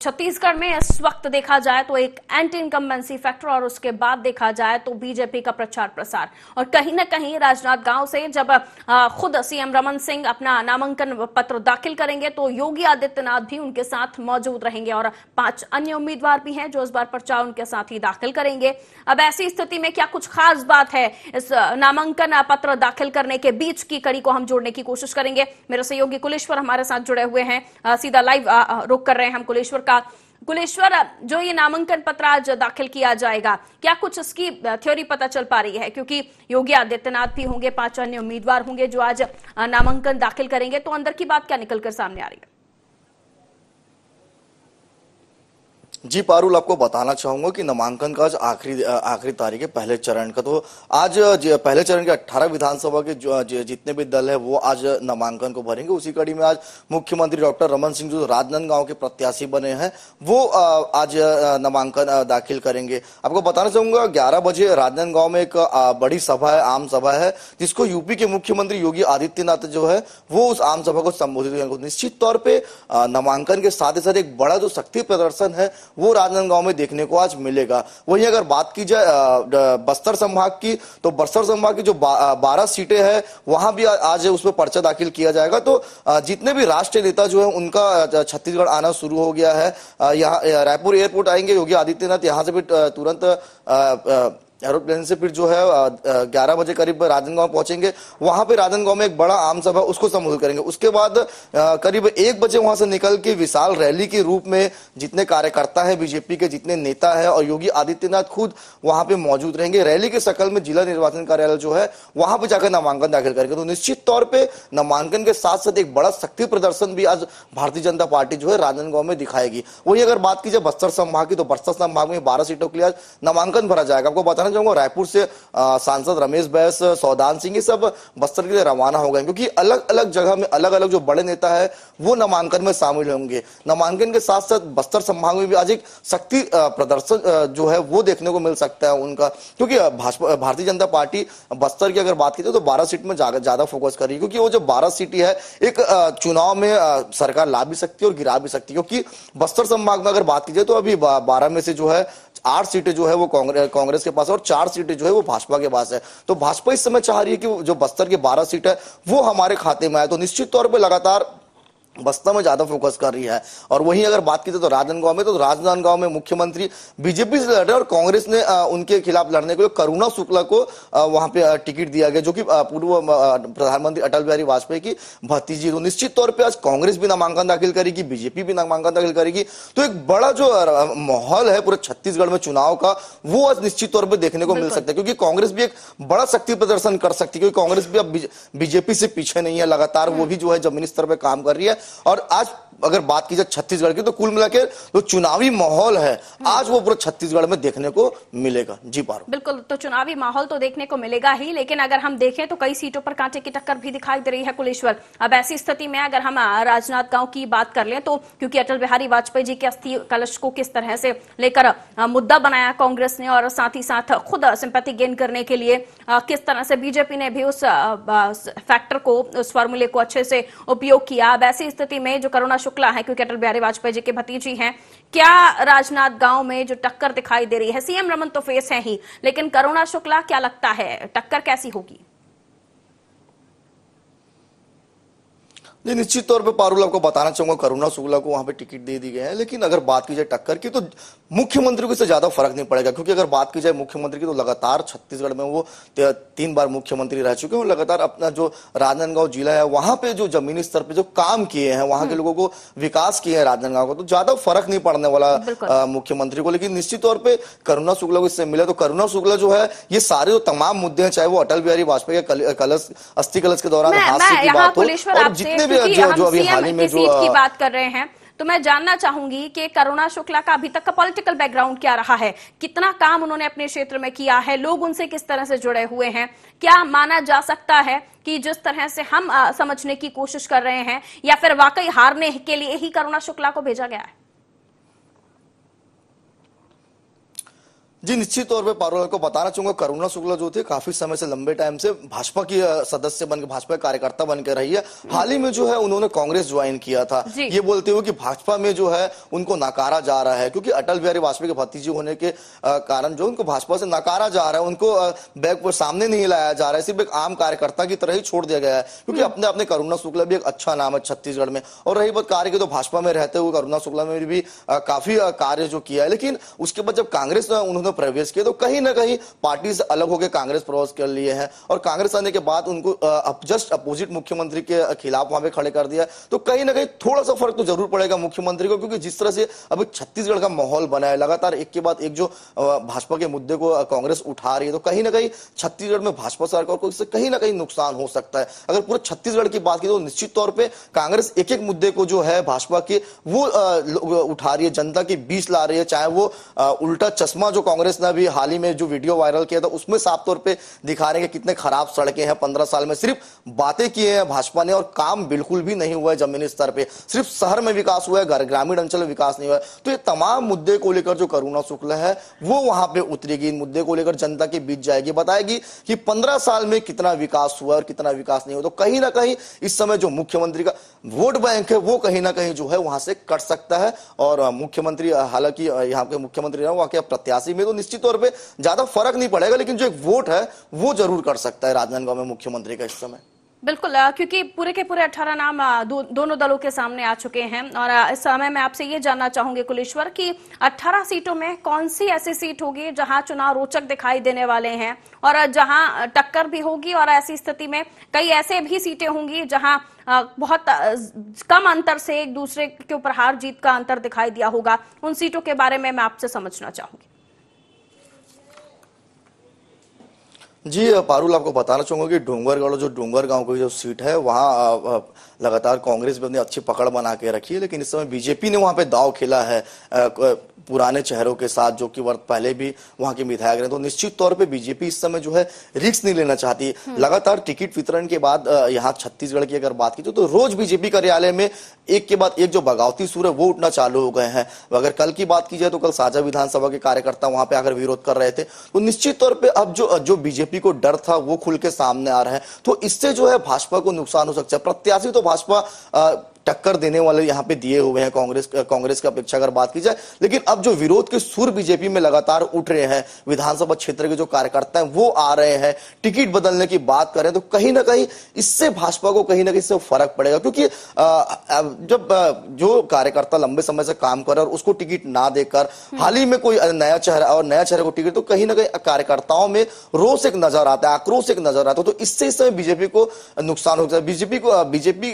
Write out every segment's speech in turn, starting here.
छत्तीसगढ़ में इस वक्त देखा जाए तो एक एंटी इनकम्बेंसी फैक्टर और उसके बाद देखा जाए तो बीजेपी का प्रचार प्रसार। और कहीं ना कहीं राजनाथ गाँव से जब खुद सीएम रमन सिंह अपना नामांकन पत्र दाखिल करेंगे तो योगी आदित्यनाथ भी उनके साथ मौजूद रहेंगे और पाँच अन्य उम्मीदवार भी हैं जो इस बार प्रचार उनके साथ ही दाखिल करेंगे। अब ऐसी स्थिति में क्या कुछ खास बात है इस नामांकन पत्र दाखिल करने के बीच की कड़ी को हम जोड़ने की कोशिश करेंगे? मेरे सहयोगी कुलेश्वर हमारे साथ जुड़े हुए हैं। सीधा लाइव रुक कर रहे हैं हम कुलेश्वर। का कुलेश्वर, जो ये नामांकन पत्र आज दाखिल किया जाएगा। क्या कुछ उसकी थ्योरी पता चल पा रही है? क्योंकि योगी आदित्यनाथ भी होंगे, पाँच अन्य उम्मीदवार होंगे जो आज नामांकन दाखिल करेंगे। तो अंदर की बात क्या निकलकर सामने आ रही है? जी पारुल, आपको बताना चाहूँगा कि नामांकन का आज आखिरी आखिरी तारीख है पहले चरण का। तो आज पहले चरण के 18 विधानसभा के जितने भी दल है, वो आज नामांकन को भरेंगे। उसी कड़ी में आज मुख्यमंत्री डॉक्टर रमन सिंह जो राजनांदगांव के प्रत्याशी बने हैं, वो आज नामांकन दाखिल करेंगे। आपको बताना चाहूँगा, ग्यारह बजे राजनांदगांव में एक बड़ी सभा है, आम सभा है, जिसको यूपी के मुख्यमंत्री योगी आदित्यनाथ जो है, वो उस आम सभा को संबोधित करेंगे। निश्चित तौर पर नामांकन के साथ ही साथ एक बड़ा जो शक्ति प्रदर्शन है वो राजनांदगांव में देखने को आज मिलेगा। वही अगर बात की जाए बस्तर संभाग की तो बस्तर संभाग की जो बारह सीटें हैं, वहाँ भी आज उसमें पर्चा दाखिल किया जाएगा। तो जितने भी राष्ट्रीय नेता जो है, उनका छत्तीसगढ़ आना शुरू हो गया है। यहाँ रायपुर एयरपोर्ट आएँगे, योगी आदित्यनाथ यहाँ से भी तुरंत एरोप्लेन से फिर जो है ग्यारह बजे करीब राजनगांव पहुँचेंगे। वहाँ पे राजनगांव में एक बड़ा आम सभा, उसको संबोधित करेंगे। उसके बाद करीब एक बजे वहाँ से निकल के विशाल रैली के रूप में जितने कार्यकर्ता है, बीजेपी के जितने नेता है और योगी आदित्यनाथ खुद वहाँ पे मौजूद रहेंगे। रैली के शकल में जिला निर्वाचन कार्यालय जो है, वहाँ पर जाकर नामांकन दाखिल करेंगे। तो निश्चित तौर पर नामांकन के साथ साथ एक बड़ा शक्ति प्रदर्शन भी आज भारतीय जनता पार्टी जो है राजनांदगांव में दिखाएगी। वही अगर बात की जाए बस्तर संभाग की तो बस्तर संभाग में बारह सीटों के लिए आज नामांकन भरा जाएगा। आपको बताना बताना चाहूँगा रायपुर से सांसद रमेश बैस, सौदान सिंह, ये सब बस्तर के लिए रवाना हो गए क्योंकि अलग अलग जगह में अलग अलग जो बड़े नेता है, वो नामांकन में शामिल होंगे। नामांकन के साथ साथ बस्तर संभाग में भी आज एक शक्ति प्रदर्शन जो है, वो देखने को मिल सकता है उनका। क्योंकि भारतीय जनता पार्टी बस्तर की अगर बात की जाए तो बारह सीट में ज़्यादा फोकस कर रही है। क्योंकि वो जो बारह सीटें है, एक चुनाव में सरकार ला भी सकती है और गिरा भी सकती है। क्योंकि बस्तर संभाग में अगर बात की जाए तो अभी बारह में से जो है आठ सीटें जो है वो कांग्रेस के पास है और चार सीटें जो है वो भाजपा के पास है। तो भाजपा इस समय चाह रही है कि जो बस्तर की बारह सीट है, वो हमारे खाते में आए। तो निश्चित तौर पर लगातार बस्ता में ज़्यादा फोकस कर रही है। और वहीं अगर बात की जाए तो राजनांदगांव में तो राजनांदगांव में मुख्यमंत्री बीजेपी से लड़ रहे और कांग्रेस ने उनके खिलाफ लड़ने के लिए करुणा शुक्ला को वहाँ पे टिकट दिया गया जो कि पूर्व प्रधानमंत्री अटल बिहारी वाजपेयी की भतीजी तो निश्चित तौर पर आज कांग्रेस भी नामांकन दाखिल करेगी बीजेपी भी नामांकन दाखिल करेगी। तो एक बड़ा जो माहौल है पूरे छत्तीसगढ़ में चुनाव का वो आज निश्चित तौर पर देखने को मिल सकता है क्योंकि कांग्रेस भी एक बड़ा शक्ति प्रदर्शन कर सकती है क्योंकि कांग्रेस भी अब बीजेपी से पीछे नहीं है लगातार वो भी जो है जमीनी स्तर पर काम कर रही है। और आज अगर बात की जाए छत्तीसगढ़ की तो कुल मिला के जो चुनावी माहौल है, आज वो पूरे छत्तीसगढ़ में देखने को मिलेगा। जी पारो। बिल्कुल तो चुनावी माहौल तो देखने को मिलेगा ही, लेकिन अगर हम देखें तो कई सीटों पर कांटे की टक्कर भी दिखाई दे रही है कुलेश्वर। अब ऐसी स्थिति में अगर हम राजनाथ गाँव की बात कर लें तो क्योंकि अटल बिहारी वाजपेयी जी के अस्थि कलश को किस तरह से लेकर मुद्दा बनाया कांग्रेस ने और साथ ही साथ खुद सिंपैथी गेन करने के लिए किस तरह से बीजेपी ने भी उस फैक्टर को, उस फॉर्मूले को अच्छे से उपयोग किया। अब ऐसी स्थिति में जो करुणा शुक्ला है, क्योंकि अटल बिहारी वाजपेयी जी के भतीजी हैं, क्या राजनाथ गाँव में जो टक्कर दिखाई दे रही है? सीएम रमन तो फेस है ही, लेकिन करुणा शुक्ला क्या लगता है? टक्कर कैसी होगी? जी निश्चित तौर पे पारुल आपको बताना चाहूँगा करुणा शुक्ला को वहाँ पे टिकट दे दी गई है लेकिन अगर बात की जाए टक्कर की तो मुख्यमंत्री को इससे ज़्यादा फ़र्क नहीं पड़ेगा क्योंकि अगर बात की जाए मुख्यमंत्री की तो लगातार छत्तीसगढ़ में वो तीन बार मुख्यमंत्री रह चुके हैं और लगातार अपना जो राजनांदगांव जिला है वहाँ पे जो जमीनी स्तर पे जो काम किए हैं वहाँ के हम्म। लोगों को विकास किए हैं राजनांदगांव को तो ज़्यादा फ़र्क नहीं पड़ने वाला मुख्यमंत्री को लेकिन निश्चित तौर पर करुणा शुक्ला को इससे मिले तो करुणा शुक्ला जो है ये सारे जो तमाम मुद्दे हैं चाहे वो अटल बिहारी वाजपेयी के कलश अस्थि कलश के दौरान हादसे की बात हो और जितने भी जो जो अभी हाल ही में की बात कर रहे हैं तो मैं जानना चाहूँगी कि करुणा शुक्ला का अभी तक का पॉलिटिकल बैकग्राउंड क्या रहा है? कितना काम उन्होंने अपने क्षेत्र में किया है? लोग उनसे किस तरह से जुड़े हुए हैं? क्या माना जा सकता है कि जिस तरह से हम समझने की कोशिश कर रहे हैं या फिर वाकई हारने के लिए ही करुणा शुक्ला को भेजा गया है? जी निश्चित तौर पे पारुल को बताना चाहूँगा करुणा शुक्ला जो थे काफ़ी समय से लंबे टाइम से भाजपा की सदस्य बन के भाजपा के कार्यकर्ता बनकर रही है। हाल ही में जो है उन्होंने कांग्रेस ज्वाइन किया था। ये बोलते हुए कि भाजपा में जो है उनको नकारा जा रहा है क्योंकि अटल बिहारी वाजपेयी के भतीजी होने के कारण जो उनको भाजपा से नकारा जा रहा है उनको बैक पर सामने नहीं लाया जा रहा है सिर्फ़ एक आम कार्यकर्ता की तरह ही छोड़ दिया गया है क्योंकि अपने अपने करुणा शुक्ला भी एक अच्छा नाम है छत्तीसगढ़ में। और रही बात कार्य की तो भाजपा में रहते हुए करुणा शुक्ला में भी काफ़ी कार्य जो किया है लेकिन उसके बाद जब कांग्रेस उन्होंने प्रवेश किया तो कहीं ना कहीं पार्टी से अलग होकर कांग्रेस प्रवेश कर लिए हैं और कांग्रेस आने के बाद उनको जस्ट अपोजिट मुख्यमंत्री के खिलाफ वहाँ पे खड़े कर दिया तो कहीं ना कहीं थोड़ा सा फ़र्क तो ज़रूर पड़ेगा मुख्यमंत्री को, क्योंकि जिस तरह से अभी छत्तीसगढ़ का माहौल बना है, लगातार एक के बाद एक जो भाजपा के मुद्दे को कांग्रेस उठा रही है तो कहीं ना कहीं छत्तीसगढ़ में भाजपा सरकार को इससे कहीं ना कहीं नुकसान हो सकता है। अगर पूरे छत्तीसगढ़ की बात की तो निश्चित तौर पे कांग्रेस एक एक मुद्दे को जो है भाजपा के, वो उठा रही है, जनता के बीच ला रही है, चाहे वो उल्टा चश्मा जो कांग्रेस ने अभी हाल ही में जो वीडियो वायरल किया था, उसमें साफ़ तौर पे दिखा रहे हैं कि कितने खराब सड़कें हैं, पंद्रह साल में सिर्फ़ बातें किए हैं भाजपा ने और काम बिल्कुल भी नहीं हुआ है जमीनी स्तर पे। सिर्फ़ शहर में विकास हुआ है, घर ग्रामीण अंचल में विकास नहीं हुआ है। तो ये तमाम मुद्दे को लेकर जो करुणा शुक्ला है, वो वहाँ पे उतरेगी। इन मुद्दे को लेकर जनता के बीच जाएगी, बताएगी कि पंद्रह साल में कितना विकास हुआ और कितना विकास नहीं हुआ। तो कहीं ना कहीं इस समय जो मुख्यमंत्री का वोट बैंक है, वो कहीं ना कहीं जो है वहाँ से कट सकता है। और मुख्यमंत्री हालाँकि यहाँ के मुख्यमंत्री रहे वहाँ के प्रत्याशी में तो निश्चित तौर पर ज़्यादा फ़र्क नहीं पड़ेगा, लेकिन जो एक वोट है, वो ज़रूर कट सकता है राजनांदगांव में मुख्यमंत्री का इस समय। बिल्कुल क्योंकि पूरे के पूरे अठारह नाम दो, दोनों दलों के सामने आ चुके हैं। और इस समय मैं आपसे ये जानना चाहूँगी कुलेश्वर कि 18 सीटों में कौन सी ऐसी सीट होगी जहाँ चुनाव रोचक दिखाई देने वाले हैं? और जहाँ टक्कर भी होगी और ऐसी स्थिति में कई ऐसे भी सीटें होंगी जहाँ बहुत कम अंतर से एक दूसरे के ऊपर हार जीत का अंतर दिखाई दिया होगा। उन सीटों के बारे में मैं आपसे समझना चाहूँगी। जी पारुल आपको बताना चाहूँगा कि डोंगरगढ़ जो डोंगर गाँव की जो सीट है वहाँ लगातार कांग्रेस भी अपनी अच्छी पकड़ बना के रखी है लेकिन इस समय बीजेपी ने वहाँ पे दाव खेला है पुराने चेहरों के साथ जो कि वर्ष पहले भी वहाँ के विधायक रहे तो निश्चित तौर पे बीजेपी इस समय जो है रिस्क नहीं लेना चाहती। लगातार टिकट वितरण के बाद यहाँ छत्तीसगढ़ की अगर बात की तो, तो रोज बीजेपी कार्यालय में एक के बाद एक जो बगावती सुर है वो उठना चालू हो गए हैं। अगर कल की बात की जाए तो कल साझा विधानसभा के कार्यकर्ता वहाँ पे आकर विरोध कर रहे थे। तो निश्चित तौर पर अब जो जो बीजेपी को डर था, वो खुल के सामने आ रहा है। तो इससे जो है भाजपा को नुकसान हो सकता है। प्रत्याशी तो भाजपा टक्कर देने वाले यहाँ पे दिए हुए हैं कांग्रेस कांग्रेस की अपेक्षा अगर बात की जाए। लेकिन अब जो विरोध के सुर बीजेपी में लगातार उठ रहे हैं विधानसभा क्षेत्र के जो कार्यकर्ता हैं वो आ रहे हैं टिकट बदलने की बात करें तो कहीं ना कहीं इससे भाजपा को कहीं ना कहीं इससे फ़र्क पड़ेगा। क्योंकि जब जो कार्यकर्ता लंबे समय से काम कर रहा है और उसको टिकट ना देकर हाल ही में कोई नया चेहरा और नया चेहरे को टिकट तो कहीं ना कहीं कार्यकर्ताओं में रोष एक नज़र आता है आक्रोश एक नज़र आता है। तो इससे इस समय बीजेपी को नुकसान हो होता है। बीजेपी को बीजेपी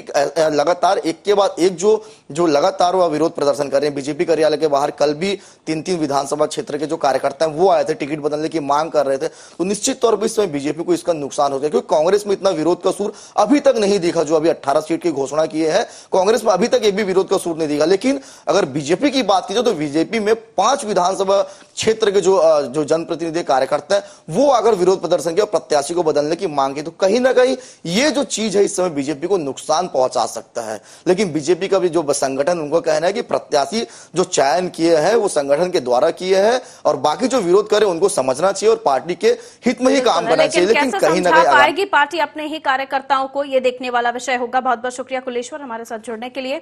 लगातार एक के बाद एक जो जो लगातार वह विरोध प्रदर्शन कर रहे हैं, बीजेपी कार्यालय के बाहर कल भी तीन तीन विधानसभा क्षेत्र के जो कार्यकर्ता हैं, वो आए थे टिकट बदलने की मांग कर रहे थे। तो निश्चित तौर पर इस समय बीजेपी को इसका नुकसान हो गया, क्योंकि कांग्रेस में इतना विरोध का सूर अभी तक नहीं दिखा, जो अभी अट्ठारह सीट की घोषणा किए हैं। कांग्रेस में अभी तक एक भी विरोध का सूर नहीं दिखा। लेकिन अगर बीजेपी की बात की जाए तो बीजेपी में पाँच विधानसभा क्षेत्र के जो जो जनप्रतिनिधि कार्यकर्ता है वो अगर विरोध प्रदर्शन किया और प्रत्याशी को बदलने की मांग की तो कहीं ना कहीं ये जो चीज़ है इस समय बीजेपी को नुकसान पहुँचा सकता है। लेकिन बीजेपी का भी जो संगठन उनको कहना है कि प्रत्याशी जो चयन किए हैं वो संगठन के द्वारा किए हैं और बाकी जो विरोध करे उनको समझना चाहिए और पार्टी के हित में ही काम करना चाहिए। लेकिन कहीं ना कहीं पाएगी पार्टी अपने ही कार्यकर्ताओं को? ये देखने वाला विषय होगा। बहुत बहुत शुक्रिया कुलेश्वर हमारे साथ जुड़ने के लिए।